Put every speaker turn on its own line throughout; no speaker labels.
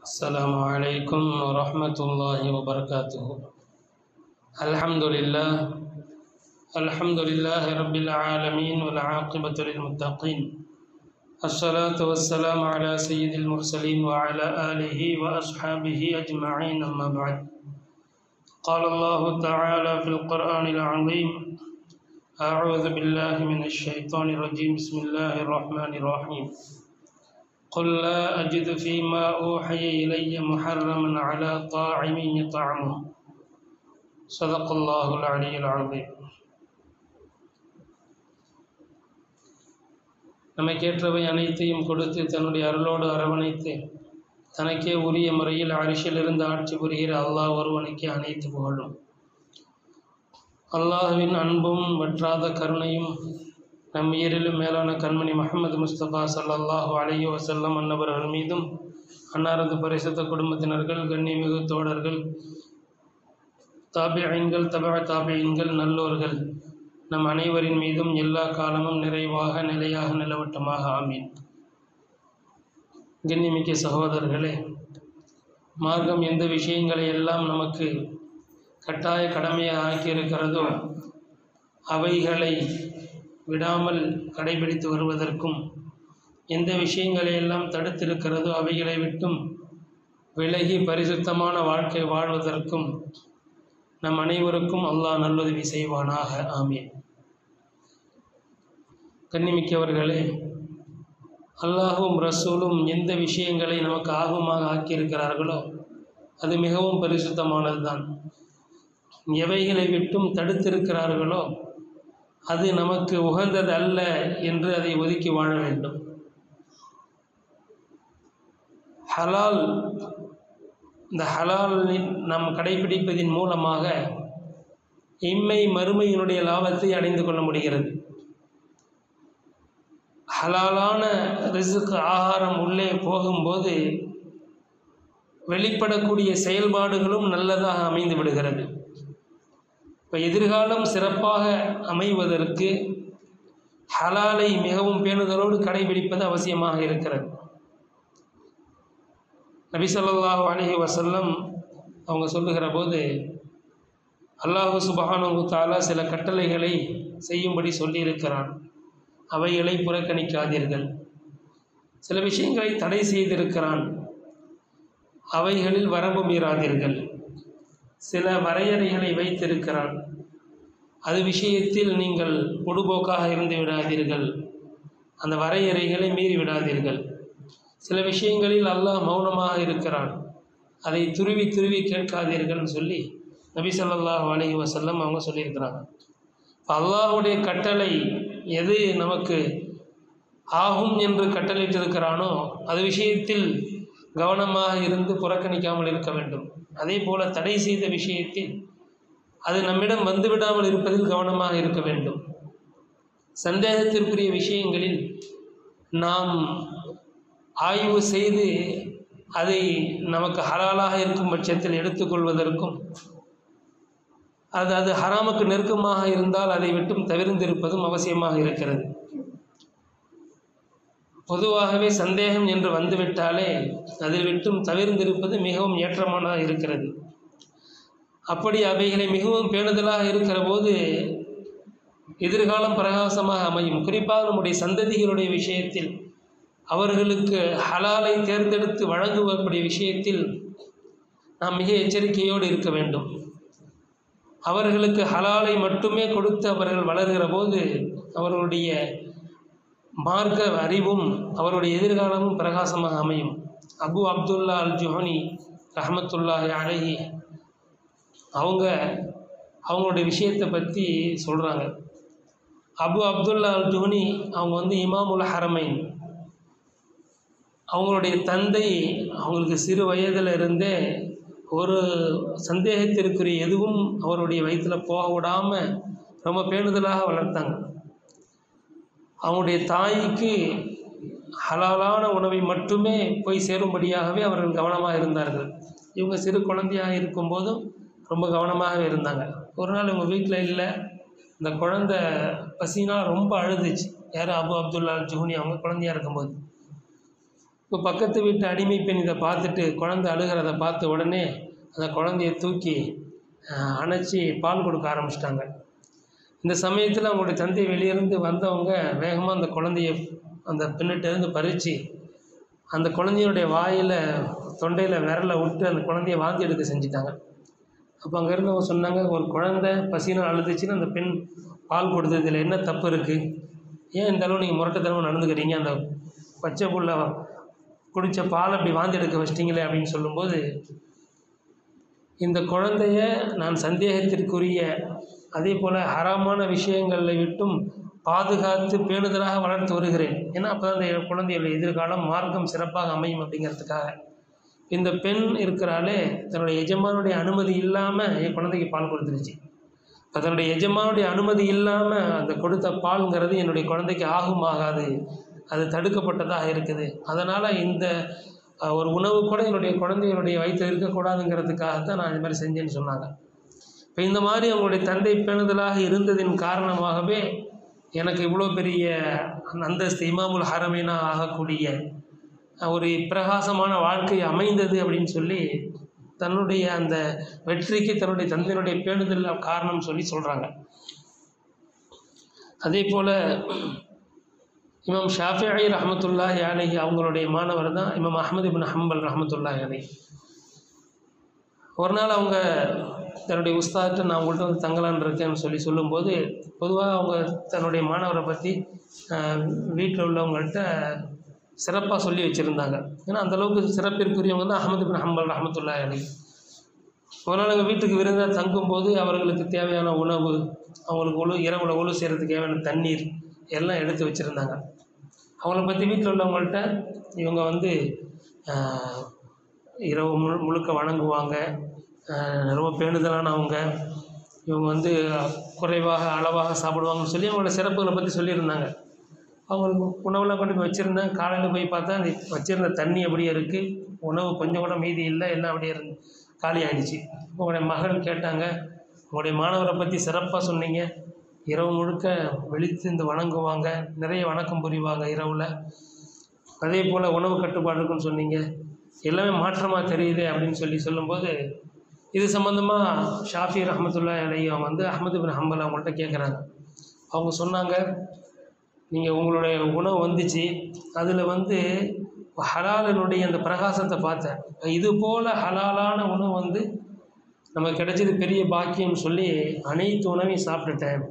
السلام عليكم ورحمة الله وبركاته. الحمد لله الحمد لله رب العالمين والعاقبة للمتقين. الصلاة والسلام على سيد المرسلين وعلى آله وأصحابه أجمعين أما بعد. قال الله تعالى في القرآن العظيم أعوذ بالله من الشيطان الرجيم. بسم الله الرحمن الرحيم. قل لا أجد فيما أوحي إلي محرما على طاعم يطعمه صدق الله العلي العظيم நமக்கேற்றவை அனைத்தையும் கொடுத்து தன்னுடைய அருளோடு அரவணைத்து தனக்கே உரிய முறையில் அரிசிலிருந்து ஆட்சி புரிகிற அல்லாஹ் ஒருவனுக்கே அனைத்து புகழும் அல்லாஹுவின் அன்பும் வற்றாத கருணையும் நம் உயிரிலும் மேலான கண்மணி முகமது முஸ்தபா சல்லல்லாஹு அலைஹி வஸல்லம் அன்னவர்கள் மீதும் அன்னாரது பரிசுத்த குடும்பத்தினர்கள் கண்ணிமிகு தோழர்கள் தாபியன்கள் தபா தாபியன்கள் நல்லோர்கள் நம் அனைவரின் மீதும் எல்லா காலமும் நிறைவாக நிலையாக நிலவட்டமாக. ஆமீன். கண்ணிமிக்க சகோதரர்களே மார்க்கம் எந்த விஷயங்களை எல்லாம் நமக்கு கட்டாய கடமையாக ஆக்கியிருக்கிறதோ அவைகளை விடாமல் கடைபிடித்து வருவதற்கும் எந்த விஷயங்களை எல்லாம் தடுத்திருக்கிறதோ அவைகளை விட்டும் விலகி பரிசுத்தமான வாழ்க்கை வாழ்வதற்கும் நம் அனைவருக்கும் அல்லாஹ் நல்லுதவி செய்வானாக. ஆமீன். கண்ணிமிக்கவர்களே அல்லாஹும் ரசூலும் எந்த விஷயங்களை நமக்கு ஆகமாக ஆக்கியிருக்கிறார்களோ அது மிகவும் பரிசுத்தமானது தான் எவைகளை விட்டும் தடுத்திருக்கிறார்களோ அது நமக்கு உகந்தது அல்ல என்று அதை ஒதுக்கி வாழ வேண்டும். ஹலால் இந்த ஹலாலின் நாம் கடைபிடிப்பதின் மூலமாக இம்மை மறுமையினுடைய லாபத்தை அடைந்து கொள்ள முடிகிறது. ஹலாலான ரிசுக்கு ஆகாரம் உள்ளே போகும்போது வெளிப்படக்கூடிய செயல்பாடுகளும் நல்லதாக அமைந்து விடுகிறது. இப்போ எதிர்காலம் சிறப்பாக அமைவதற்கு ஹலாலை மிகவும் பேணுதலோடு கடைபிடிப்பது அவசியமாக இருக்கிறது. நபி சொல்லாஹு அலஹி வசல்லம் அவங்க சொல்லுகிற போது அல்லாஹு சுபஹானு தாலா சில கட்டளைகளை செய்யும்படி சொல்லியிருக்கிறான். அவைகளை புறக்கணிக்காதீர்கள். சில விஷயங்களை தடை செய்திருக்கிறான். அவைகளில் வரம்பு மீறாதீர்கள். சில வரையறைகளை வைத்திருக்கிறான். அது விஷயத்தில் நீங்கள் பொடுபோக்காக இருந்து விடாதீர்கள். அந்த வரையறைகளை மீறி விடாதீர்கள். சில விஷயங்களில் அல்லாஹ் மௌனமாக இருக்கிறான். அதை துருவி துருவி கேட்காதீர்கள்னு சொல்லி நபி சொல்லாஹ் அலஹி வசல்லம் அவங்க சொல்லியிருக்கிறாங்க. அல்லாஹுடைய கட்டளை எது நமக்கு ஆகும் என்று கட்டளையிட்டிருக்கிறானோ அது விஷயத்தில் கவனமாக இருந்து புறக்கணிக்காமல் இருக்க வேண்டும். அதே போல தடை செய்த விஷயத்தில் அது நம்மிடம் வந்துவிடாமல் இருப்பதில் கவனமாக இருக்க வேண்டும். சந்தேகத்திற்குரிய விஷயங்களில் நாம் ஆய்வு செய்து அதை நமக்கு ஹலாலாக இருக்கும் பட்சத்தில் எடுத்துக்கொள்வதற்கும் அது அது ஹராமுக்கு நெருக்கமாக இருந்தால் அதை விட்டும் தவிர்ந்திருப்பதும் அவசியமாக இருக்கிறது. பொதுவாகவே சந்தேகம் என்று வந்துவிட்டாலே அதில் விட்டும் தவிர்ந்திருப்பது மிகவும் ஏற்றமானதாக இருக்கிறது. அப்படி அவைகளை மிகவும் பேணுதலாக இருக்கிற போது எதிர்காலம் பிரகாசமாக அமையும். குறிப்பாக நம்முடைய சந்ததிகளுடைய விஷயத்தில் அவர்களுக்கு ஹலாலை தேர்ந்தெடுத்து வழங்குவக்கூடிய விஷயத்தில் நாம் மிக எச்சரிக்கையோடு இருக்க வேண்டும். அவர்களுக்கு ஹலாலை மட்டுமே கொடுத்து அவர்கள் வளர்கிற போது அவர்களுடைய மார்க்க அறிவும் அவருடைய எதிர்காலமும் பிரகாசமாக அமையும். அபு அப்துல்லா அல் ஜோஹனி ரஹமத்துல்லாஹி அழகி அவங்க அவங்களுடைய விஷயத்தை பற்றி சொல்கிறாங்க அபு அப்துல்லா அல் ஜுஹனி அவங்க வந்து இமாமுல் ஹரமைன். அவங்களுடைய தந்தை அவங்களுக்கு சிறு வயதில் இருந்தே ஒரு சந்தேகத்திற்குரிய எதுவும் அவருடைய வயிற்றில் போக விடாமல் ரொம்ப பேணுதலாக வளர்த்தாங்க. அவங்களுடைய தாய்க்கு ஹலாலான உணவை மட்டுமே போய் சேரும்படியாகவே அவர்கள் கவனமாக இருந்தார்கள். இவங்க சிறு குழந்தையாக இருக்கும்போதும் ரொம்ப கவனமாகவே இருந்தாங்க. ஒரு நாள் இவங்க வீட்டில் இல்லை. இந்த குழந்த பசினால் ரொம்ப அழுதுச்சு. யார்? அபு அப்துல்லா ஜூனி அவங்க குழந்தையாக இருக்கும்போது. இப்போ பக்கத்து வீட்டு அடிமை பெண் இதை பார்த்துட்டு குழந்தை அழுகிறத பார்த்த உடனே அந்த குழந்தைய தூக்கி அணைச்சி பால் கொடுக்க ஆரம்பிச்சிட்டாங்க. இந்த சமயத்தில் அவங்களுடைய தந்தை வெளியிருந்து வந்தவங்க வேகமாக அந்த குழந்தைய அந்த பெண்ணிட்டேருந்து பறித்து அந்த குழந்தையுடைய வாயில் தொண்டையில் விரலை விட்டு அந்த குழந்தைய வாந்தி எடுக்க செஞ்சுட்டாங்க. அப்போ அங்கே இருந்தவங்க சொன்னாங்க ஒரு குழந்தை பசினால் அழுதுச்சுன்னு அந்த பெண் பால் கொடுத்ததில் என்ன தப்பு இருக்குது ஏன் இந்த அளவு நீங்கள் முரட்டத்தனமாக நடந்துக்கிறீங்க? அந்த பச்சை புள்ள குடித்த பால் அப்படி வாந்தி எடுக்க வச்சிட்டிங்களே அப்படின்னு சொல்லும்போது இந்த குழந்தைய நான் சந்தேகத்திற்குரிய அதே போல் ஹராமான விஷயங்களை விட்டும் பாதுகாத்து பேணுதலாக வளர்த்து வருகிறேன். ஏன்னா அப்போ தான் அந்த குழந்தையுடைய எதிர்காலம் மார்க்கம் சிறப்பாக அமையும் அப்படிங்கிறதுக்காக. இந்த பெண் இருக்கிறாளே தன்னுடைய எஜமானுடைய அனுமதி இல்லாமல் என் குழந்தைக்கு பால் கொடுத்துருச்சு. இப்போ தன்னுடைய எஜமானுடைய அனுமதி இல்லாமல் அந்த கொடுத்த பால்ங்கிறது என்னுடைய குழந்தைக்கு ஆகும் ஆகாது அது தடுக்கப்பட்டதாக இருக்குது. அதனால் இந்த ஒரு உணவு கூட என்னுடைய குழந்தைகளுடைய வயிற்றில் இருக்கக்கூடாதுங்கிறதுக்காக தான் நான் இது மாதிரி செஞ்சேன்னு சொன்னாங்க. இப்போ இந்த மாதிரி அவங்களுடைய தந்தை பேணுதலாக இருந்ததின் காரணமாகவே எனக்கு இவ்வளோ பெரிய அந்தஸ்து இமாமுல் ஹரமீனா ஆகக்கூடிய ஒரு பிரகாசமான வாழ்க்கை அமைந்தது அப்படின்னு சொல்லி தன்னுடைய அந்த வெற்றிக்கு தன்னுடைய தந்தையினுடைய பேணுதல் காரணம் சொல்லி சொல்கிறாங்க அதே போல் இமாம் ஷாஃபிஐ ரஹமத்துல்லா யானை அவங்களுடைய மாணவர் தான் இமாம் அஹமது இபின் ஹம்பல் ரஹமத்துல்லா யானை ஒரு நாள் அவங்க தன்னுடைய உஸ்தாட்ட நான் உங்கள்கிட்ட வந்து தங்கலான் இருக்கேன்னு சொல்லி சொல்லும்போது பொதுவாக அவங்க தன்னுடைய மாணவரை பற்றி வீட்டில் உள்ளவங்கள்ட்ட சிறப்பாக சொல்லி வச்சுருந்தாங்க. ஏன்னா அந்தளவுக்கு சிறப்பிற்குரியவங்க தான் அஹமது பின் ஹம்பல் ரஹமத்துல்லா அலி ஒரு நாள் எங்கள் வீட்டுக்கு விருந்தாக தங்கும்போது அவர்களுக்கு தேவையான உணவு அவங்களுக்கு ஒழு இரவில் ஒழு செய்கிறதுக்கு தேவையான தண்ணீர் எல்லாம் எடுத்து வச்சுருந்தாங்க. அவங்கள பற்றி வீட்டில் உள்ளவங்கள்ட்ட இவங்க வந்து இரவு முழு முழுக்க வணங்குவாங்க. ரொம்ப பேணுதலான அவங்க இவங்க வந்து குறைவாக அளவாக சாப்பிடுவாங்கன்னு சொல்லி அவங்களோட சிறப்புகளை பற்றி சொல்லியிருந்தாங்க. அவங்களுக்கு உணவுலாம் கொண்டு போய் வச்சுருந்தேன். காலையில் போய் பார்த்தா அந்த வச்சுருந்த தண்ணி அப்படியே இருக்குது உணவு கொஞ்சம் கூட மீதி இல்லை. எல்லாம் அப்படியே இருந்து காலி ஆகிடுச்சு உங்களுடைய மகள் கேட்டாங்க உங்களுடைய மாணவரை பற்றி சிறப்பாக சொன்னீங்க. இரவு முழுக்க வெளித்திருந்து வணங்குவாங்க. நிறைய வணக்கம் புரிவாங்க இரவில். அதே போல் உணவு கட்டுப்பாடு இருக்குன்னு சொன்னீங்க. எல்லாமே மாற்றமாக தெரியுது அப்படின்னு சொல்லி சொல்லும்போது இது சம்மந்தமாக ஷாஃபி ரஹமத்துல்லா அலையும் வந்து அஹமது பின் ஹம்பல் அவங்கள்ட்ட கேட்குறாங்க அவங்க சொன்னாங்க நீங்கள் உங்களுடைய உணவு வந்துச்சு அதில் வந்து ஹலாலினுடைய அந்த பிரகாசத்தை பார்த்தேன். இது போல் ஹலாலான உணவு வந்து நமக்கு கிடைச்சது பெரிய பாக்கியம்னு சொல்லி அனைத்து உணவையும் சாப்பிட்டுட்டேன்.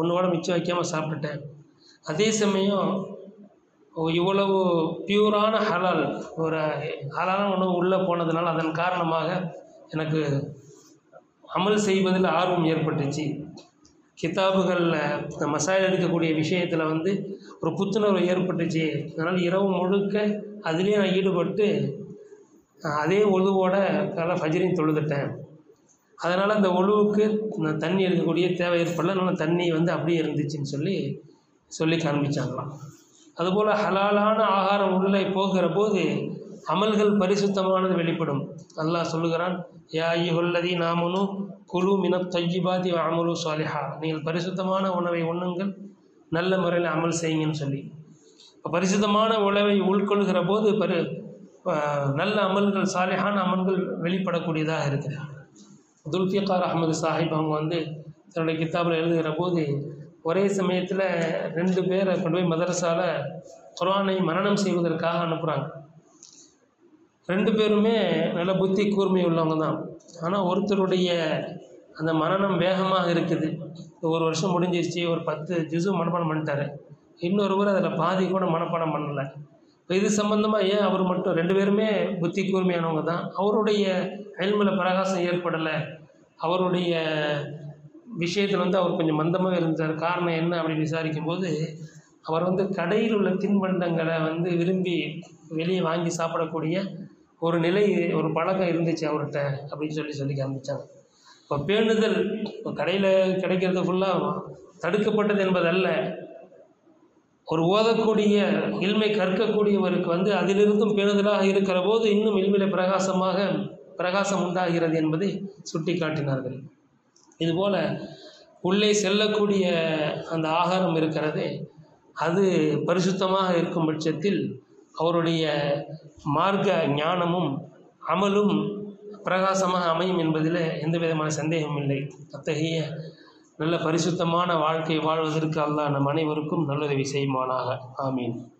ஒன்றோட மிச்சம் வைக்காமல் சாப்பிட்டுட்டேன். அதே சமயம் இவ்வளவு பியூரான ஹலால் ஒரு ஹலாலான உணவு உள்ளே போனதுனால அதன் காரணமாக எனக்கு அமல் செய்வதில் ஆர்வம் ஏற்பட்டுச்சு. கிதாபுகளில் இந்த மசாயில் எடுக்கக்கூடிய விஷயத்தில் வந்து ஒரு புத்துணர்வு ஏற்பட்டுச்சு. அதனால் இரவு முழுக்க அதுலேயே நான் ஈடுபட்டு அதே ஒழுவோட நல்லா ஃபஜரின் தொழுதுட்டேன். அதனால் அந்த ஒழுவுக்கு நான் தண்ணி எடுக்கக்கூடிய தேவை ஏற்படல. அதனால் தண்ணி வந்து அப்படியே இருந்துச்சுன்னு சொல்லி சொல்லி காண்பிச்சாங்களாம். அதுபோல் ஹலாலான ஆகாரம் உள்ளே போகிற போது அமல்கள் பரிசுத்தமானது வெளிப்படும். அல்லாஹ் சொல்லுகிறான் யா ஐயுல்லதி நாமனு குழு மின தையிபாதி அமலு சாலிஹா நீங்கள் பரிசுத்தமான உணவை உண்ணுங்கள் நல்ல முறையில் அமல் செய்யுங்கன்னு சொல்லி. இப்போ பரிசுத்தமான உணவை உள்கொள்கிற போது பரி நல்ல அமல்கள் சாலிஹான அமல்கள் வெளிப்படக்கூடியதாக இருக்குது துல்ஃபிகார் அகமது சாஹிப் அவங்க வந்து தன்னுடைய கித்தாபில் எழுதுகிற போது ஒரே சமயத்தில் ரெண்டு பேரை கொண்டு போய் மதரசாவில் குரானை மரணம் செய்வதற்காக அனுப்புகிறாங்க ரெண்டு பேருமே நல்ல புத்தி கூர்மை உள்ளவங்க தான். ஆனால் ஒருத்தருடைய அந்த மரணம் வேகமாக இருக்குது. ஒரு வருஷம் முடிஞ்சிருச்சு ஒரு பத்து ஜிசு மனப்பாடம் பண்ணிட்டாரு. இன்னொருவர் அதில் பாதி கூட மனப்பாடம் பண்ணலை. இப்போ இது சம்மந்தமாக ஏன் அவர் மட்டும் ரெண்டு பேருமே புத்தி கூர்மையானவங்க தான்? அவருடைய அயல்மில் பிரகாசம் ஏற்படலை. அவருடைய விஷயத்தில் வந்து அவர் கொஞ்சம் மந்தமாக இருந்தார். காரணம் என்ன அப்படின்னு விசாரிக்கும் போது அவர் வந்து கடையில் உள்ள தின்பண்டங்களை வந்து விரும்பி வெளியே வாங்கி சாப்பிடக்கூடிய ஒரு நிலை ஒரு பழக்கம் இருந்துச்சு அவர்கிட்ட அப்படின்னு சொல்லி சொல்லி காமிச்சாங்க. இப்போ பேணுதல் இப்போ கடையில் கிடைக்கிறது ஃபுல்லாக தடுக்கப்பட்டது என்பதல்ல. ஒரு ஓதக்கூடிய இல்மை கற்கக்கூடியவருக்கு வந்து அதிலிருந்தும் பேணுதலாக இருக்கிற போது இன்னும் இல்மையில பிரகாசமாக பிரகாசம் உண்டாகிறது என்பதை சுட்டி காட்டினார்கள் இதுபோல் உள்ளே செல்லக்கூடிய அந்த ஆகாரம் இருக்கிறதே அது பரிசுத்தமாக இருக்கும் பட்சத்தில் அவருடைய மார்க்க ஞானமும் அமலும் பிரகாசமாக அமையும் என்பதில் எந்த விதமான சந்தேகமும் இல்லை. அத்தகைய நல்ல பரிசுத்தமான வாழ்க்கை வாழ்வதற்கு அல்லாஹ் நம் அனைவருக்கும் நல்லுதவி செய்யுமானாக. ஆமீன்.